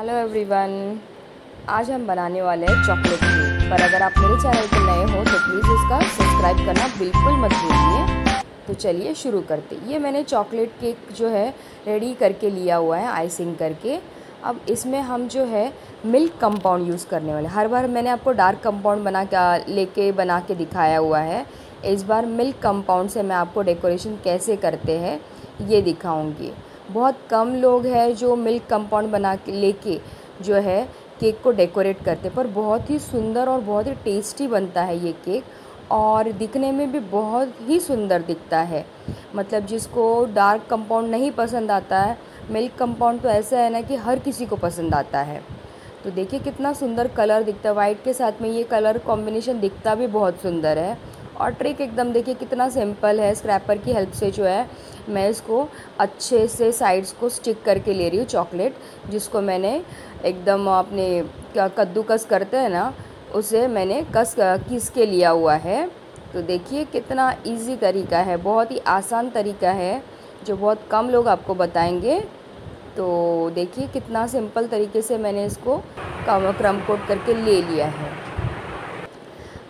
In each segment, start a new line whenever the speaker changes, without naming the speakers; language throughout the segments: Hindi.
हेलो एवरीवन आज हम बनाने वाले हैं चॉकलेट केक पर अगर आप मेरे चैनल पर नए हो तो प्लीज़ इसका सब्सक्राइब करना बिल्कुल मत भूलिए। तो चलिए शुरू करते ये मैंने चॉकलेट केक जो है रेडी करके लिया हुआ है आइसिंग करके। अब इसमें हम जो है मिल्क कंपाउंड यूज़ करने वाले हर बार मैंने आपको डार्क कंपाउंड बना के, लेके बना के दिखाया हुआ है। इस बार मिल्क कंपाउंड से मैं आपको डेकोरेशन कैसे करते हैं, ये दिखाऊँगी। बहुत कम लोग हैं जो मिल्क कंपाउंड बना के लेके जो है केक को डेकोरेट करते पर बहुत ही सुंदर और बहुत ही टेस्टी बनता है ये केक और दिखने में भी बहुत ही सुंदर दिखता है। मतलब जिसको डार्क कंपाउंड नहीं पसंद आता है, मिल्क कंपाउंड तो ऐसा है ना कि हर किसी को पसंद आता है। तो देखिए कितना सुंदर कलर दिखता है वाइट के साथ में ये कलर कॉम्बिनेशन दिखता भी बहुत सुंदर है। और ट्रिक एकदम देखिए कितना सिंपल है स्क्रैपर की हेल्प से जो है मैं इसको अच्छे से साइड्स को स्टिक करके ले रही हूँ चॉकलेट जिसको मैंने एकदम अपने कद्दूकस करते हैं ना, उसे मैंने कस किस के लिया हुआ है। तो देखिए कितना इजी तरीका है, बहुत ही आसान तरीका है, जो बहुत कम लोग आपको बताएँगे। तो देखिए कितना सिंपल तरीके से मैंने इसको क्रम कोट करके ले लिया है।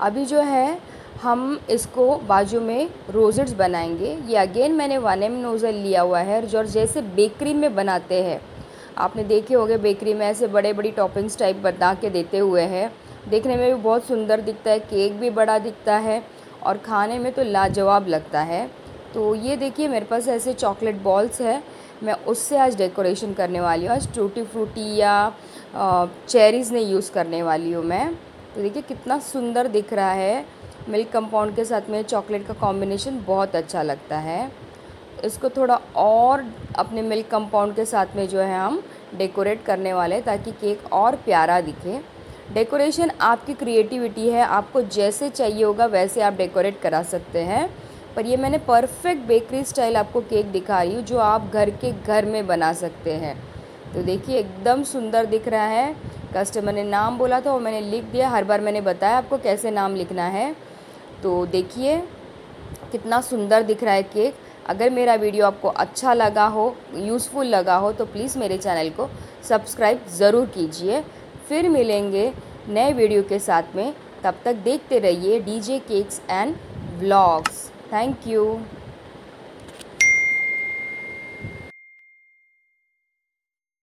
अभी जो है हम इसको बाजू में रोजेट्स बनाएँगे। ये अगेन मैंने वन एम नोज़ल लिया हुआ है जो जैसे बेकरी में बनाते हैं। आपने देखे होंगे बेकरी में ऐसे बड़े बड़ी टॉपिंग्स टाइप बना के देते हुए हैं। देखने में भी बहुत सुंदर दिखता है केक भी बड़ा दिखता है और खाने में तो लाजवाब लगता है। तो ये देखिए, मेरे पास ऐसे चॉकलेट बॉल्स है। मैं उससे आज डेकोरेशन करने वाली हूँ। आज टूटी फ्रूटी या चेरीज़ नहीं यूज़ करने वाली हूँ मैं। तो देखिए कितना सुंदर दिख रहा है। मिल्क कंपाउंड के साथ में चॉकलेट का कॉम्बिनेशन बहुत अच्छा लगता है। इसको थोड़ा और अपने मिल्क कंपाउंड के साथ में जो है हम डेकोरेट करने वाले ताकि केक और प्यारा दिखे। डेकोरेशन आपकी क्रिएटिविटी है, आपको जैसे चाहिए होगा वैसे आप डेकोरेट करा सकते हैं। पर ये मैंने परफेक्ट बेकरी स्टाइल आपको केक दिखा रही हूँ जो आप घर के घर में बना सकते हैं। तो देखिए, एकदम सुंदर दिख रहा है। कस्टमर ने नाम बोला था वो मैंने लिख दिया। हर बार मैंने बताया आपको कैसे नाम लिखना है। तो देखिए, कितना सुंदर दिख रहा है केक। अगर मेरा वीडियो आपको अच्छा लगा हो, यूज़फुल लगा हो तो प्लीज़ मेरे चैनल को सब्सक्राइब ज़रूर कीजिए। फिर मिलेंगे नए वीडियो के साथ में। तब तक देखते रहिए DJ cakes and blogs. Thank you.